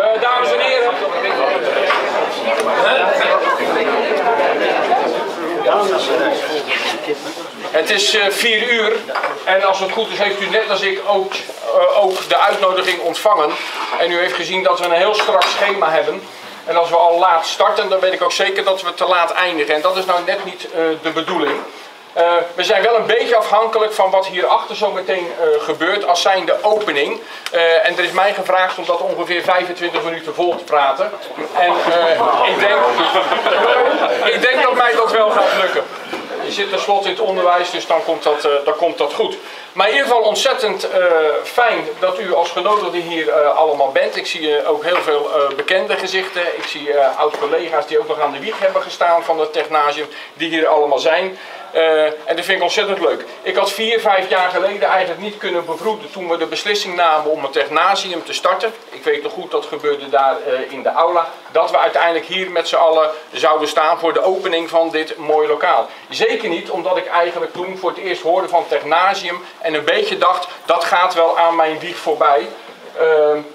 Uh, dames en heren. Het is uh, vier uur en als het goed is heeft u net als ik ook, uh, ook de uitnodiging ontvangen. En u heeft gezien dat we een heel strak schema hebben. En als we al laat starten, dan weet ik ook zeker dat we te laat eindigen. En dat is nou net niet de bedoeling. Uh, we zijn wel een beetje afhankelijk van wat hierachter zo meteen uh, gebeurt als zijn de opening. Uh, en er is mij gevraagd om dat ongeveer 25 minuten vol te praten. En ik, denk, ik denk dat mij dat wel gaat lukken. Je zit tenslotte in het onderwijs, dus dan komt dat, dan komt dat goed. Maar in ieder geval ontzettend fijn dat u als genodigde hier allemaal bent. Ik zie ook heel veel bekende gezichten. Ik zie oud-collega's die ook nog aan de wieg hebben gestaan van het Technasium, die hier allemaal zijn. Uh, en dat vind ik ontzettend leuk. Ik had vier, vijf jaar geleden eigenlijk niet kunnen bevroeden toen we de beslissing namen om het Technasium te starten. Ik weet nog goed, dat gebeurde daar uh, in de aula. Dat we uiteindelijk hier met z'n allen zouden staan voor de opening van dit mooie lokaal. Zeker niet omdat ik eigenlijk toen voor het eerst hoorde van Technasium en een beetje dacht, dat gaat wel aan mijn wieg voorbij. Uh,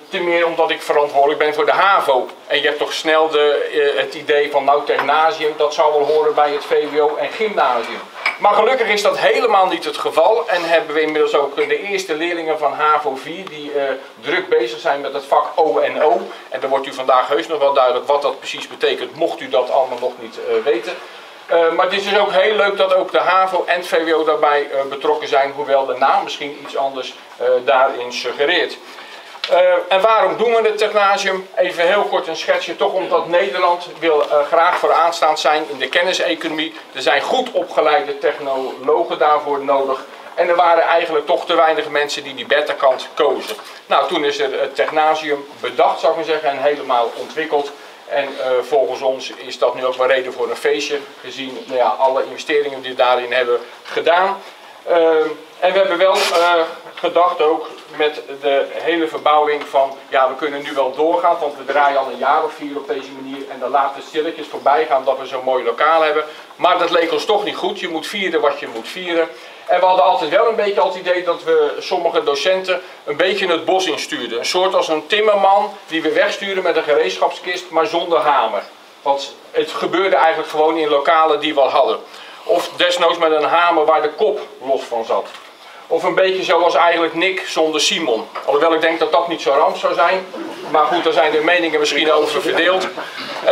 ten meer omdat ik verantwoordelijk ben voor de HAVO. En je hebt toch snel de, uh, het idee van nou Technasium, dat zou wel horen bij het VWO en gymnasium. Maar gelukkig is dat helemaal niet het geval. En hebben we inmiddels ook de eerste leerlingen van HAVO 4 die uh, druk bezig zijn met het vak ONO. En dan wordt u vandaag heus nog wel duidelijk wat dat precies betekent, mocht u dat allemaal nog niet uh, weten. Uh, maar het is dus ook heel leuk dat ook de HAVO en het VWO daarbij betrokken zijn, hoewel de naam misschien iets anders daarin suggereert. Uh, en waarom doen we het Technasium? Even heel kort een schetsje, toch omdat Nederland wil uh, graag vooraanstaand zijn in de kenniseconomie. Er zijn goed opgeleide technologen daarvoor nodig. En er waren eigenlijk toch te weinig mensen die die beta-kant kozen. Nou, toen is er het Technasium bedacht, zou ik maar zeggen, en helemaal ontwikkeld. En uh, volgens ons is dat nu ook wel reden voor een feestje, gezien nou ja, alle investeringen die we daarin hebben gedaan. en we hebben wel gedacht ook met de hele verbouwing van, ja we kunnen nu wel doorgaan, want we draaien al een jaar of vier op deze manier en dan laten we stilletjes voorbij gaan dat we zo'n mooi lokaal hebben. Maar dat leek ons toch niet goed, je moet vieren wat je moet vieren. En we hadden altijd wel een beetje het idee dat we sommige docenten een beetje het bos instuurden. Een soort als een timmerman die we wegsturen met een gereedschapskist, maar zonder hamer. Want het gebeurde eigenlijk gewoon in lokalen die we al hadden. Of desnoods met een hamer waar de kop los van zat. Of een beetje zoals eigenlijk Nick zonder Simon. Alhoewel ik denk dat dat niet zo ramp zou zijn. Maar goed, daar zijn de meningen misschien over verdeeld. Uh,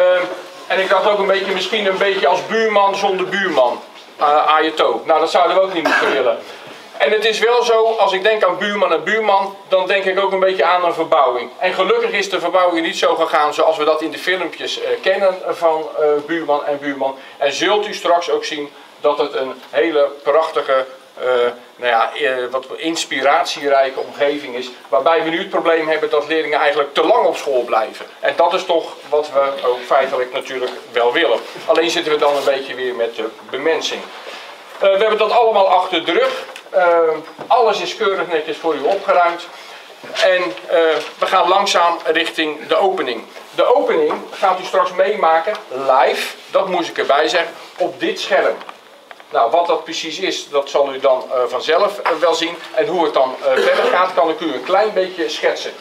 en ik dacht ook een beetje, misschien een beetje als buurman zonder buurman. Uh, Ajeto. Nou, dat zouden we ook niet moeten willen. En het is wel zo, als ik denk aan buurman en buurman, dan denk ik ook een beetje aan een verbouwing. En gelukkig is de verbouwing niet zo gegaan zoals we dat in de filmpjes uh, kennen van uh, buurman en buurman. En zult u straks ook zien dat het een hele prachtige uh, nou ja, uh, wat inspiratierijke omgeving is. Waarbij we nu het probleem hebben dat leerlingen eigenlijk te lang op school blijven. En dat is toch wat we ook feitelijk natuurlijk wel willen. Alleen zitten we dan een beetje weer met de bemensing. Uh, we hebben dat allemaal achter de rug. alles is keurig netjes voor u opgeruimd. En we gaan langzaam richting de opening. De opening gaat u straks meemaken live, dat moest ik erbij zeggen, op dit scherm. Nou, wat dat precies is, dat zal u dan uh, vanzelf uh, wel zien. En hoe het dan uh, verder gaat, kan ik u een klein beetje schetsen.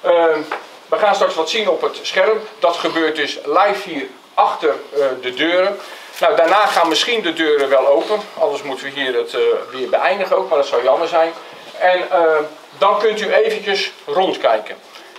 Ehm, we gaan straks wat zien op het scherm. Dat gebeurt dus live hier achter de deuren. Nou, daarna gaan misschien de deuren wel open. Anders moeten we hier het weer beëindigen ook, maar dat zou jammer zijn. En ehm, dan kunt u eventjes rondkijken.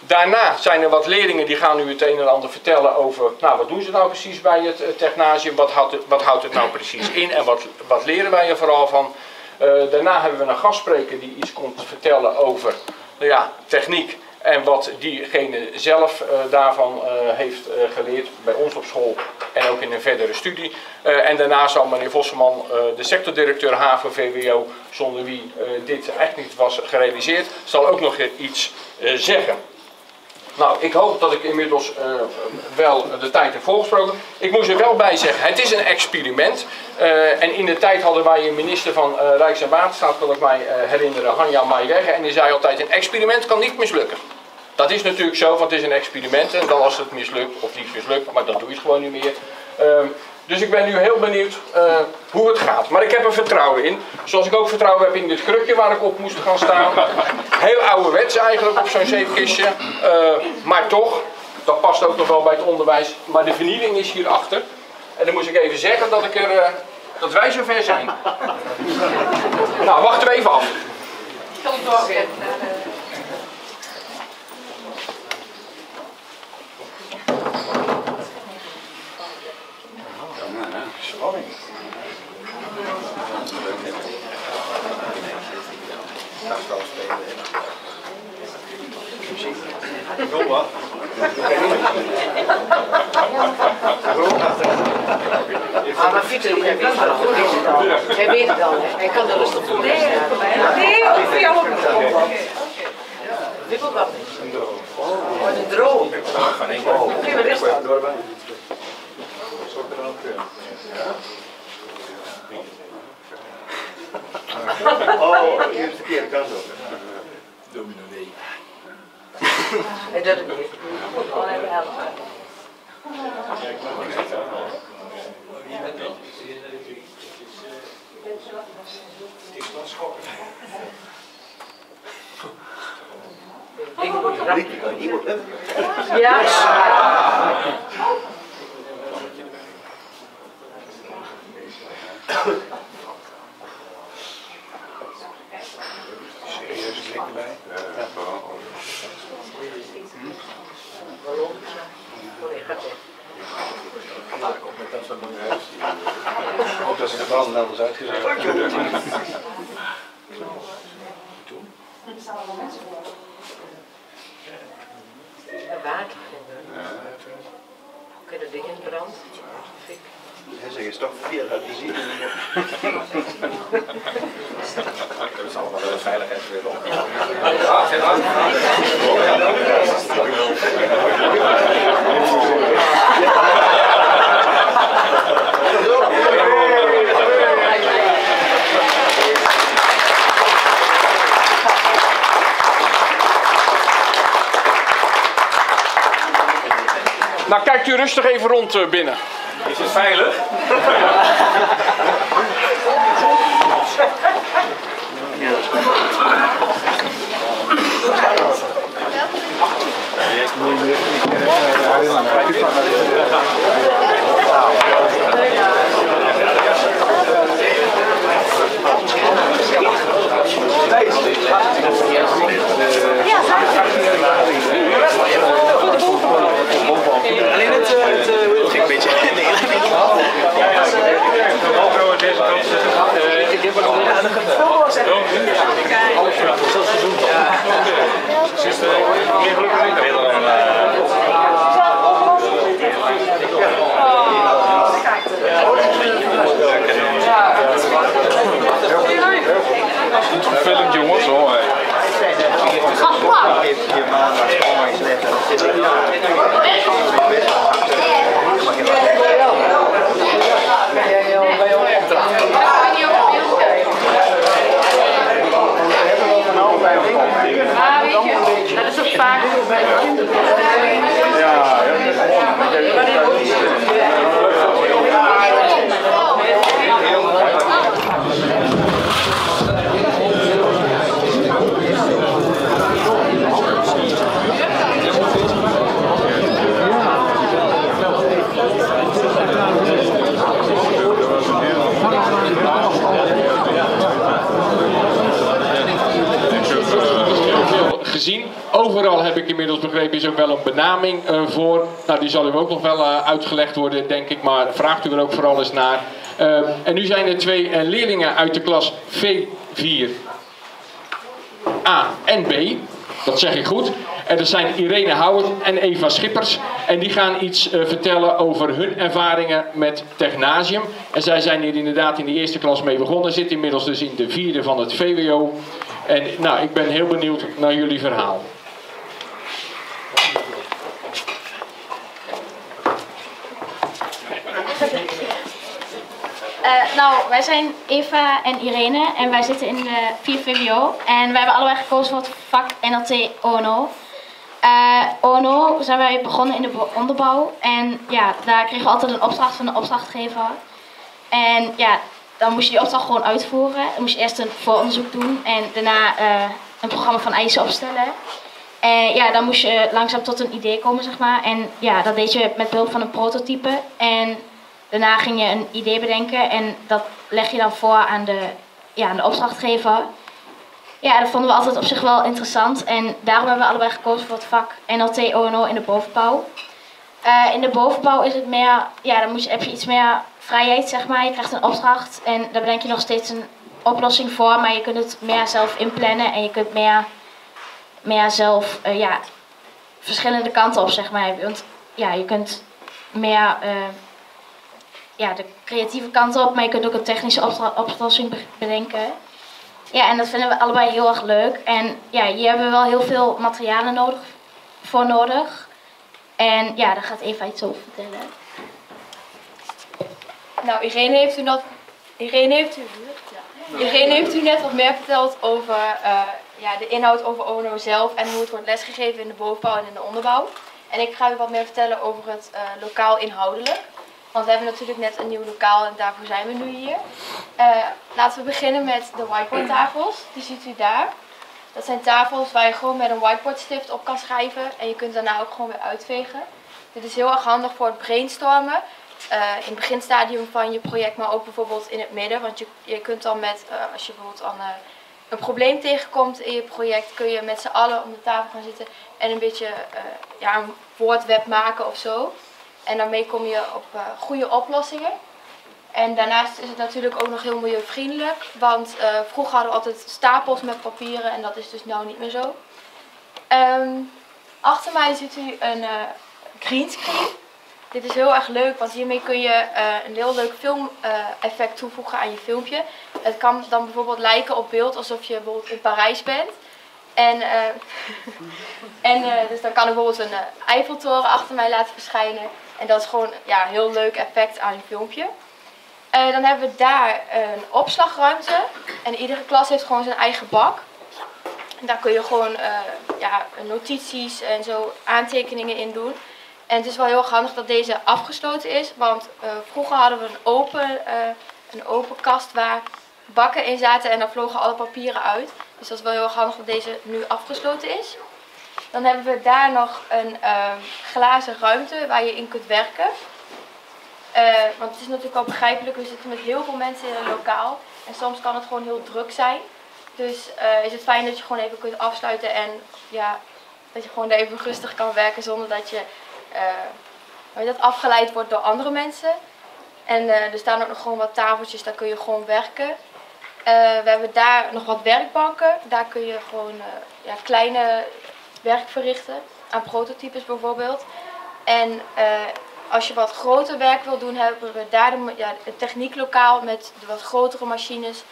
Daarna zijn er wat leerlingen die gaan u het een en ander vertellen over, nou wat doen ze nou precies bij het, het technasium, wat houdt, het, wat houdt het nou precies in en wat, wat leren wij er vooral van. Uh, daarna hebben we een gastspreker die iets komt vertellen over nou ja, techniek en wat diegene zelf uh, daarvan heeft geleerd bij ons op school en ook in een verdere studie. en daarna zal meneer Vosseman, de sectordirecteur HAVO-VWO, zonder wie dit echt niet was gerealiseerd, zal ook nog iets zeggen. Nou, ik hoop dat ik inmiddels uh, wel de tijd heb volgesproken. Ik moest er wel bij zeggen, het is een experiment. Uh, en in de tijd hadden wij een minister van uh, Rijks- en Waterstaat, kan ik mij herinneren, Hanja Maaiwegge. En die zei altijd, een experiment kan niet mislukken. Dat is natuurlijk zo, want het is een experiment. En dan als het mislukt, of niet mislukt, maar dan doe je het gewoon niet meer. Dus ik ben nu heel benieuwd uh, hoe het gaat. Maar ik heb er vertrouwen in. Zoals ik ook vertrouwen heb in dit krukje waar ik op moest gaan staan. Heel ouderwets eigenlijk op zo'n zeepkistje. Uh, maar toch, dat past ook nog wel bij het onderwijs. Maar de vernieling is hierachter. En dan moest ik even zeggen dat, ik er, uh, dat wij zover zijn. nou, wachten we even af. Spanning. Nachtspel spelen. Muziek. Wat. Ah, maar Pieter, jij weet het al. Hij het al. Hij kan er rustig voor Nee, nee, voor jou ook nog. Wibbelbab. Een droom. Oh, een droom. Van één keer. Oké, maar rustig. Oh, de eerste keer, dat kan zo. Domino D. Hij doet het niet. Moet gewoon even helpen. Ja. Serieus klik erbij? Ja, Waarom? Nee, gaat weg. Ik hoop dat ze de branden anders uitgezet Een water. Oké, dat ding in brand. Fik. Hij zegt, is toch verkeerd uit te zien. Dat is allemaal wel een veiligheidswet op. Nou, kijkt u rustig even rond uh, binnen. Is het veilig? Alleen het, uh, het uh, ging een beetje. Nee, GoPro aan deze kant zitten. ik heb er al aan de Zit er meer gelukkig in? Vervelend jongens hoor. Je maandag gewoon iets leggen. Dan zit ik Maar weet je, dat is ook vaak bij de kinderen. gezien. Overal heb ik inmiddels begrepen is ook wel een benaming eh, voor. Nou, die zal u ook nog wel eh, uitgelegd worden, denk ik. Maar vraagt u er ook vooral eens naar. Eh, en nu zijn er twee leerlingen uit de klas V4 A en B. Dat zeg ik goed. En dat zijn Irene Houwer en Eva Schippers. En die gaan iets vertellen over hun ervaringen met Technasium. En zij zijn hier inderdaad in de eerste klas mee begonnen. Zitten inmiddels dus in de vierde van het VWO. En nou, ik ben heel benieuwd naar jullie verhaal. Nou, wij zijn Eva en Irene en wij zitten in de 4 VWO. En wij hebben allebei gekozen voor het vak NLT ONO. Eh, ONO zijn wij begonnen in de bo- onderbouw. En ja, daar kregen we altijd een opdracht van de opdrachtgever. En ja, dan moest je die opdracht gewoon uitvoeren. Dan moest je eerst een vooronderzoek doen en daarna eh, een programma van eisen opstellen. En ja, dan moest je langzaam tot een idee komen, zeg maar. En ja, dat deed je met behulp van een prototype. En daarna ging je een idee bedenken en dat leg je dan voor aan de, ja, aan de opdrachtgever. Ja, dat vonden we altijd op zich wel interessant. En daarom hebben we allebei gekozen voor het vak NLT ONO in de bovenbouw. Eh, in de bovenbouw is het meer, ja, dan moet je, heb je iets meer vrijheid, zeg maar. Je krijgt een opdracht en daar bedenk je nog steeds een oplossing voor, maar je kunt het meer zelf inplannen en je kunt meer, meer zelf, eh, ja, verschillende kanten op, zeg maar. Want ja, je kunt meer, eh, ja, de creatieve kant op, maar je kunt ook een technische oplossing be- bedenken. Ja, en dat vinden we allebei heel erg leuk. En ja, hier hebben we wel heel veel materialen nodig, voor nodig. En ja, daar gaat Eva iets over vertellen. Nou, Irene heeft u, dat, Irene heeft u, Irene heeft u net wat meer verteld over eh, ja, de inhoud over ONO zelf en hoe het wordt lesgegeven in de bovenbouw en in de onderbouw. En ik ga u wat meer vertellen over het eh, lokaal inhoudelijk. Want we hebben natuurlijk net een nieuw lokaal en daarvoor zijn we nu hier. Eh, laten we beginnen met de whiteboardtafels. Die ziet u daar. Dat zijn tafels waar je gewoon met een whiteboardstift op kan schrijven en je kunt daarna ook gewoon weer uitvegen. Dit is heel erg handig voor het brainstormen eh, in het beginstadium van je project, maar ook bijvoorbeeld in het midden. Want je, je kunt dan met, eh, als je bijvoorbeeld aan, een probleem tegenkomt in je project, kun je met z'n allen om de tafel gaan zitten en een beetje ja, een woordweb maken of zo. En daarmee kom je op eh, goede oplossingen. En daarnaast is het natuurlijk ook nog heel milieuvriendelijk, want eh, vroeger hadden we altijd stapels met papieren en dat is dus nu niet meer zo. Ehm, achter mij ziet u een eh greenscreen. Dit is heel erg leuk, want hiermee kun je een heel leuk filmeffect toevoegen aan je filmpje. Het kan dan bijvoorbeeld lijken op beeld alsof je bijvoorbeeld in Parijs bent. En, en dus dan kan ik bijvoorbeeld een Eiffeltoren achter mij laten verschijnen. En dat is gewoon ja, een heel leuk effect aan je filmpje. Eh, dan hebben we daar een opslagruimte. En iedere klas heeft gewoon zijn eigen bak. En daar kun je gewoon eh, ja, notities en zo aantekeningen in doen. En het is wel heel handig dat deze afgesloten is. Want eh, vroeger hadden we een open, een open kast waar bakken in zaten en dan vlogen alle papieren uit. Dus dat is wel heel handig dat deze nu afgesloten is. Dan hebben we daar nog een eh, glazen ruimte waar je in kunt werken. Eh, want het is natuurlijk wel begrijpelijk, we zitten met heel veel mensen in een lokaal. En soms kan het gewoon heel druk zijn. Dus eh, is het fijn dat je gewoon even kunt afsluiten en ja, dat je gewoon even rustig kan werken zonder dat je eh, dat, afgeleid wordt door andere mensen. En er staan ook nog gewoon wat tafeltjes, daar kun je gewoon werken. We hebben daar nog wat werkbanken. Daar kun je gewoon ja, kleine werk verrichten. Aan prototypes bijvoorbeeld. En eh, als je wat groter werk wil doen, hebben we daar de, ja, het technieklokaal met de wat grotere machines.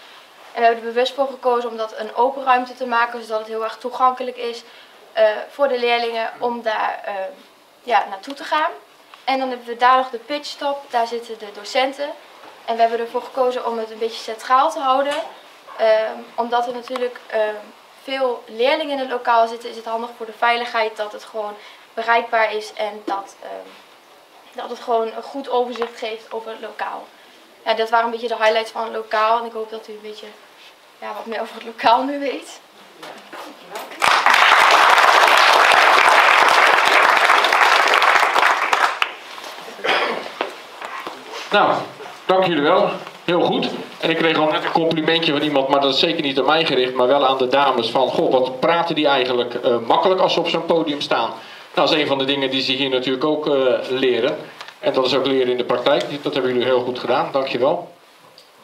En we hebben er bewust voor gekozen om dat een open ruimte te maken, zodat het heel erg toegankelijk is eh, voor de leerlingen om daar eh, ja, naartoe te gaan. En dan hebben we daar nog de pitchstop, daar zitten de docenten. En we hebben ervoor gekozen om het een beetje centraal te houden. Omdat er natuurlijk veel leerlingen in het lokaal zitten, is het handig voor de veiligheid dat het gewoon bereikbaar is en dat, ehm, dat het gewoon een goed overzicht geeft over het lokaal. Ja, dat waren een beetje de highlights van het lokaal en ik hoop dat u een beetje ja, wat meer over het lokaal nu weet. Nou, dank jullie wel. Heel goed. En ik kreeg al net een complimentje van iemand, maar dat is zeker niet aan mij gericht, maar wel aan de dames. Van, goh, wat praten die eigenlijk eh, makkelijk als ze op zo'n podium staan. Nou, dat is een van de dingen die ze hier natuurlijk ook eh, leren. En dat is ook leren in de praktijk. Dat hebben jullie heel goed gedaan. Dankjewel.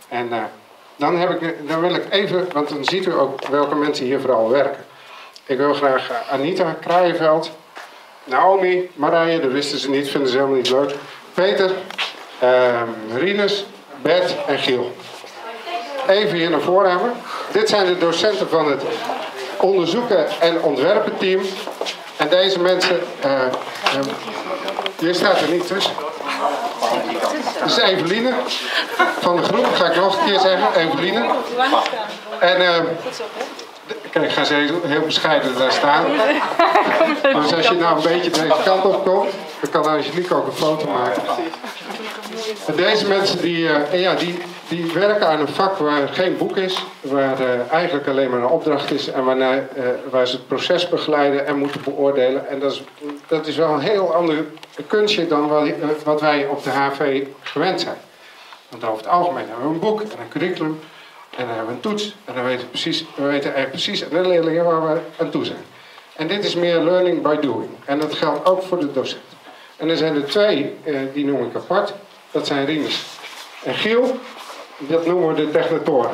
En eh, dan, heb ik, dan wil ik even, want dan ziet u ook welke mensen hier vooral werken. Ik wil graag Anita Kraaienveld, Naomi, Marije, dat wisten ze niet, vinden ze helemaal niet leuk. Peter, eh, Rinus, Bert en Giel. Even hier naar voren hebben. Dit zijn de docenten van het onderzoeken en ontwerpen team. En deze mensen, eh, eh, hier staat er niet tussen. Dat is Eveline van de groep, ga ik nog een keer zeggen, Eveline. En eh, Kijk, ik ga ze heel, heel bescheiden daar staan. Dus als je nou een beetje deze kant op komt, dan kan Angelique ook een foto maken. En deze mensen die, eh, ja, die, die werken aan een vak waar geen boek is, waar eh, eigenlijk alleen maar een opdracht is en waarna, eh, waar ze het proces begeleiden en moeten beoordelen. En dat is, dat is wel een heel ander kunstje dan wat, wij op de HV gewend zijn. Want over het algemeen hebben we een boek en een curriculum en dan hebben we een toets en weten we, precies, we weten eigenlijk precies de leerlingen waar we aan toe zijn. En dit is meer learning by doing. En dat geldt ook voor de docent. En er zijn er twee, die noem ik apart. Dat zijn Rinus en Giel. Dat noemen we de technatoren.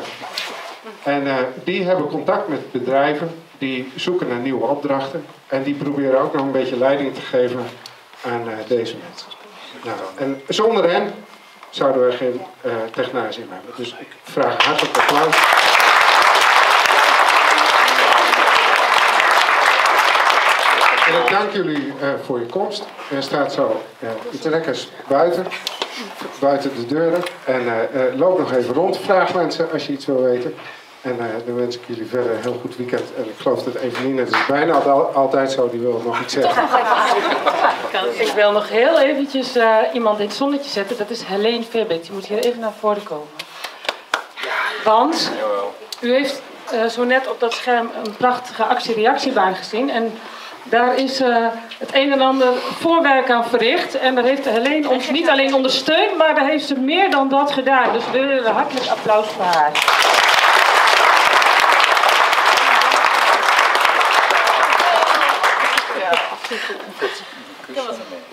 En eh, die hebben contact met bedrijven. Die zoeken naar nieuwe opdrachten. En die proberen ook nog een beetje leiding te geven aan eh, deze mensen. Nou, en zonder hen zouden we geen uh, technasium hebben. Dus ik vraag hartelijk applaus. En ik dank jullie voor je komst. Er staat zo uh, iets lekkers buiten, buiten de deuren. En uh, loop nog even rond, vraag mensen als je iets wil weten. En dan wens ik jullie verder een heel goed weekend. En ik geloof dat Eveline, het is bijna al, altijd zo, die wil nog iets zeggen. Ik wil nog heel eventjes iemand in het zonnetje zetten. Dat is Helene Verbit. Die moet hier even naar voren komen. Want u heeft zo net op dat scherm een prachtige actie-reactiebaan gezien. En daar is uh, het een en ander voorwerk aan verricht. En daar heeft Helene ons niet alleen ondersteund, maar daar heeft ze meer dan dat gedaan. Dus we willen een hartelijk applaus voor haar.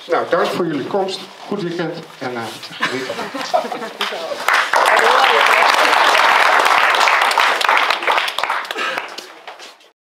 Nou, dank voor jullie komst. Goed weekend en uh, geniet.